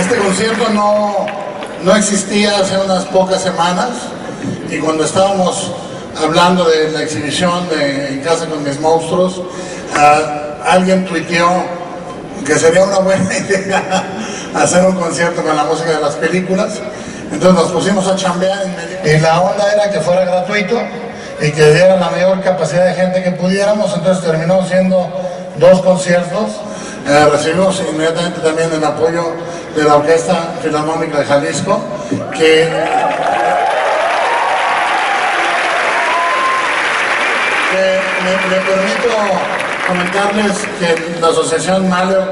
este concierto no, no existía hace unas pocas semanas y cuando estábamos hablando de la exhibición de En casa con mis monstruos, alguien tuiteó que sería una buena idea hacer un concierto con la música de las películas. Entonces nos pusimos a chambear y la onda era que fuera gratuito y que diera la mayor capacidad de gente que pudiéramos. Entonces terminó siendo dos conciertos. Eh, recibimos inmediatamente también el apoyo de la Orquesta Filarmónica de Jalisco, que me, permito comentarles que la Asociación Mahler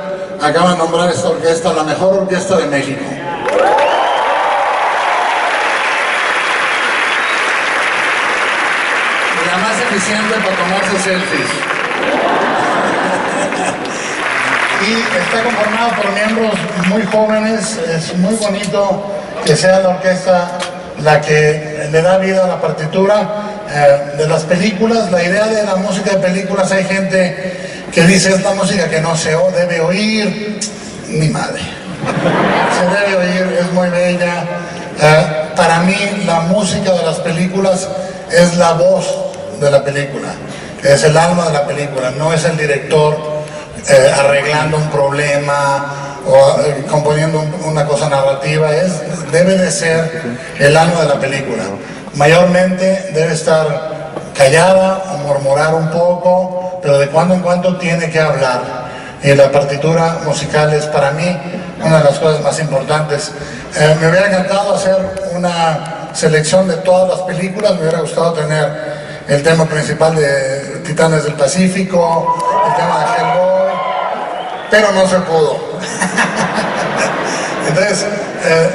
acaba de nombrar esta orquesta la mejor orquesta de México. La más eficiente para tomarse selfies. Y está conformado por miembros muy jóvenes, es muy bonito que sea la orquesta la que le da vida a la partitura eh, de las películas, la idea de la música de películas, hay gente que dice esta música que no se debe oír, mi madre. Se debe oír, es muy bella. Eh, para mí la música de las películas es la voz de la película, es el alma de la película, no es el director eh, arreglando un problema o componiendo una cosa narrativa, es, debe de ser el alma de la película mayormente debe estar callada o murmurar un poco, pero de cuando en cuando tiene que hablar. Y la partitura musical es para mí una de las cosas más importantes. Eh, me hubiera encantado hacer una selección de todas las películas, me hubiera gustado tener el tema principal de Titanes del Pacífico, el tema de pero no se pudo. Entonces, eh,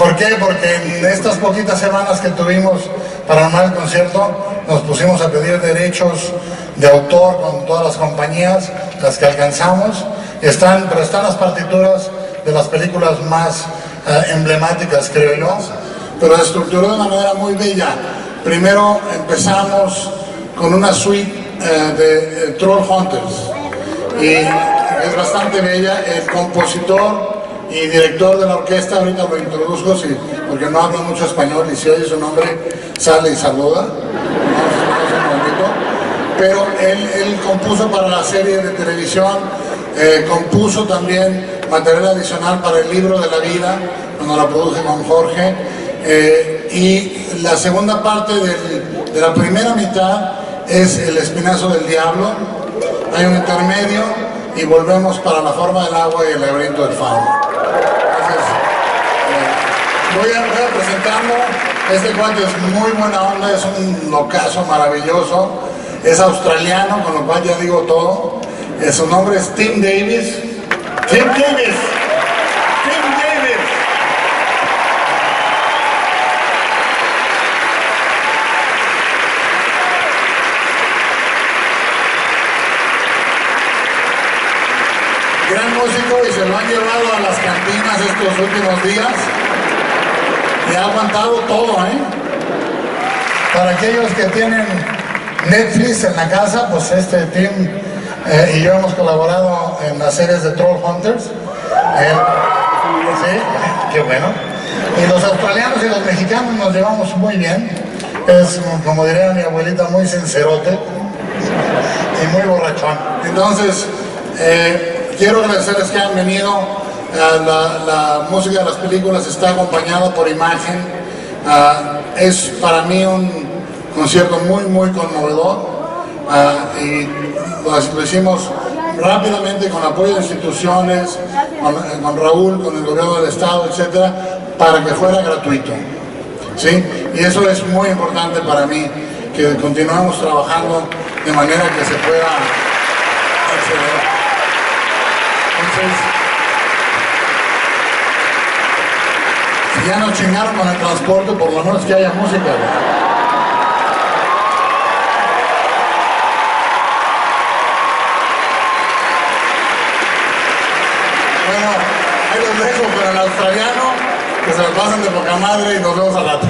¿Por qué? Porque en estas poquitas semanas que tuvimos para armar el concierto, nos pusimos a pedir derechos de autor con todas las compañías, las que alcanzamos, están, pero están las partituras de las películas más eh, emblemáticas, creo yo, pero estructuró de una manera muy bella. Primero empezamos con una suite eh, de Troll Hunters, y es bastante bella. El compositor y director de la orquesta, ahorita lo introduzco sí, porque no habla mucho español y si oye su nombre sale y saluda. Pero él, compuso para la serie de televisión, eh, compuso también material adicional para el libro de la vida, cuando la produje con Jorge. Eh, y la segunda parte de la primera mitad es El Espinazo del Diablo. Hay un intermedio y volvemos para la forma del agua y el laberinto del fauno. Voy a, presentarlo. Este cuate es muy buena onda, es un locazo maravilloso. Es australiano, con lo cual ya digo todo. Eh, su nombre es Tim Davis. Tim Davis. Tim Davis. Gran músico y se lo han llevado a las cantinas estos últimos días y ha aguantado todo, ¿eh? Para aquellos que tienen Netflix en la casa, pues este team eh, y yo hemos colaborado en las series de Troll Hunters. sí, qué bueno. Y los australianos y los mexicanos nos llevamos muy bien. Es, como diría mi abuelita, muy sincerote y muy borrachón. Entonces, eh, quiero agradecerles que han venido la, música de las películas está acompañada por imagen. Ah, es para mí un concierto muy, muy conmovedor ah, y lo, hicimos rápidamente con apoyo de instituciones, con, Raúl, con el gobierno del Estado, etcétera, para que fuera gratuito. ¿sí? Y eso es muy importante para mí, que continuemos trabajando de manera que se pueda acceder. Ya nos chingaron con el transporte, por lo menos que haya música. Bueno, ahí los dejo para el australiano, que se lo pasen de poca madre y nos vemos al rato.